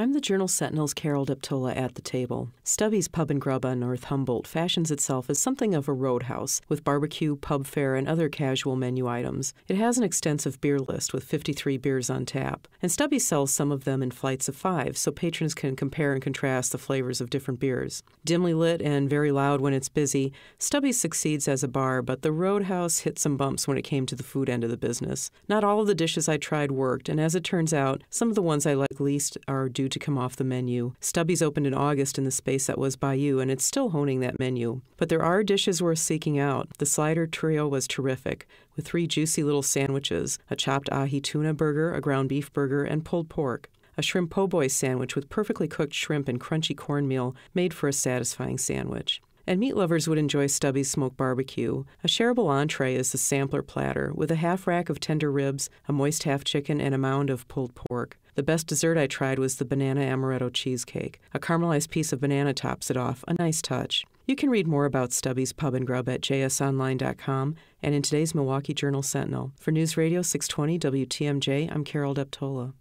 I'm the Journal Sentinel's Carol Deptolla at the table. Stubby's Pub and Grub on North Humboldt fashions itself as something of a roadhouse, with barbecue, pub fare, and other casual menu items. It has an extensive beer list with 53 beers on tap, and Stubby sells some of them in flights of five, so patrons can compare and contrast the flavors of different beers. Dimly lit and very loud when it's busy, Stubby succeeds as a bar, but the roadhouse hit some bumps when it came to the food end of the business. Not all of the dishes I tried worked, and as it turns out, some of the ones I like least are due to come off the menu. Stubby's opened in August in the space that was Bayou, and it's still honing that menu. But there are dishes worth seeking out. The slider trio was terrific, with three juicy little sandwiches a chopped ahi tuna burger, a ground beef burger, and pulled pork. A shrimp po' boy sandwich with perfectly cooked shrimp and crunchy cornmeal made for a satisfying sandwich. And meat lovers would enjoy Stubby's smoked barbecue. A shareable entree is the sampler platter, with a half rack of tender ribs, a moist half chicken, and a mound of pulled pork. The best dessert I tried was the banana amaretto cheesecake. A caramelized piece of banana tops it off, a nice touch. You can read more about Stubby's Pub and Grub at jsonline.com and in today's Milwaukee Journal Sentinel. For News Radio 620 WTMJ, I'm Carol Deptolla.